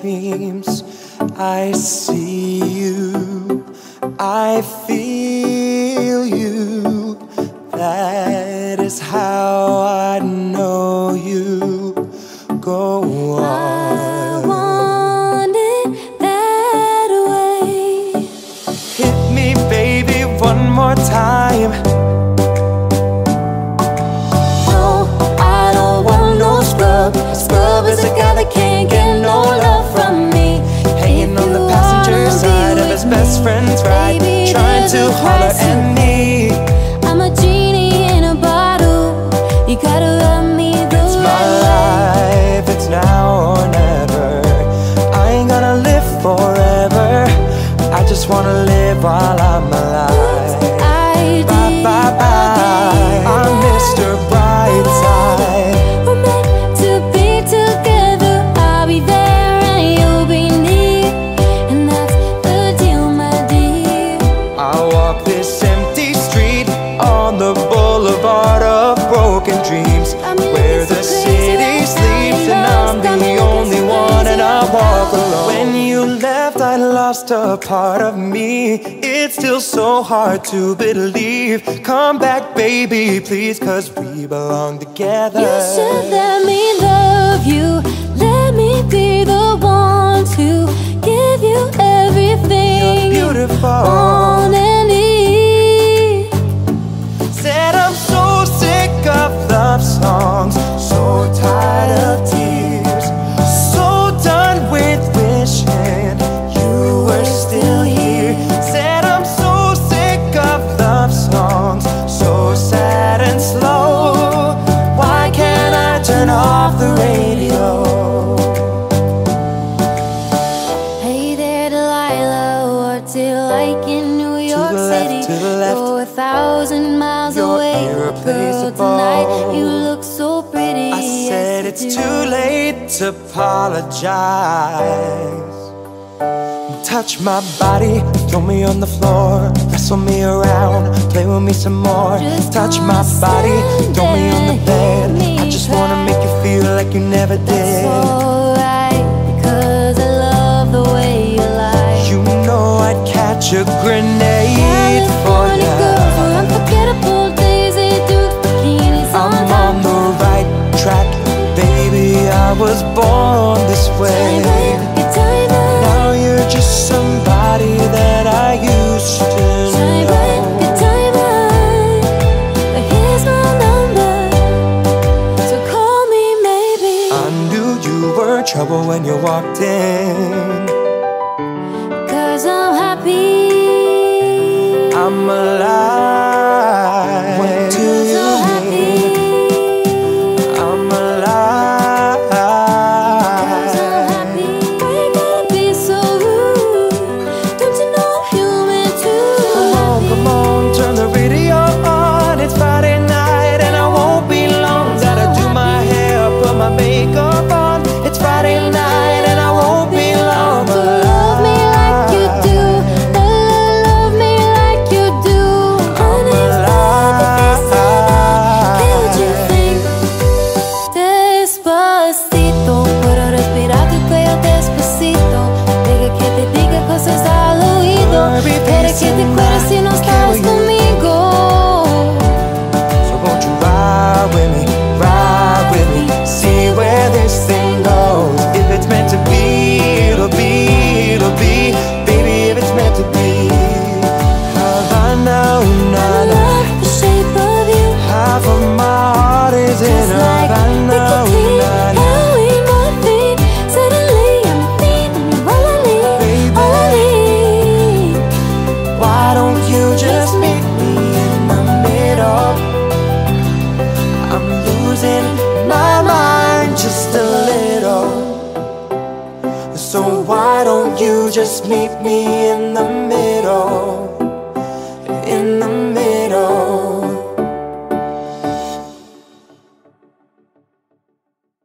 dreams. I see you, I feel you. That is how I know you. Go I on. want it that way. Hit me, baby, one more time. Best friend's ride, Baby, trying to holler at me. Dreams, where the city sleeps and I'm the only one, and I walk alone. When you left, I lost a part of me. It's still so hard to believe. Come back, baby, please, cause we belong together. You should let me love turn off the radio? Hey there, Delilah. What's it like in New York the left, City? to the left. A thousand miles You're away. Girl, tonight you look so pretty. I said yes, it's too late to apologize. Touch my body, throw me on the floor, wrestle me around, play with me some more. Just Touch my body, throw me on the bed. I just wanna make you feel like you never It's did. alright because I love the way you lie. You know I'd catch a grenade for California girls you. are unforgettable days. They do bikinis I'm on on the right track, baby. I was born this way. Cause I'm happy. I'm alive. Quiere que you just meet me in the?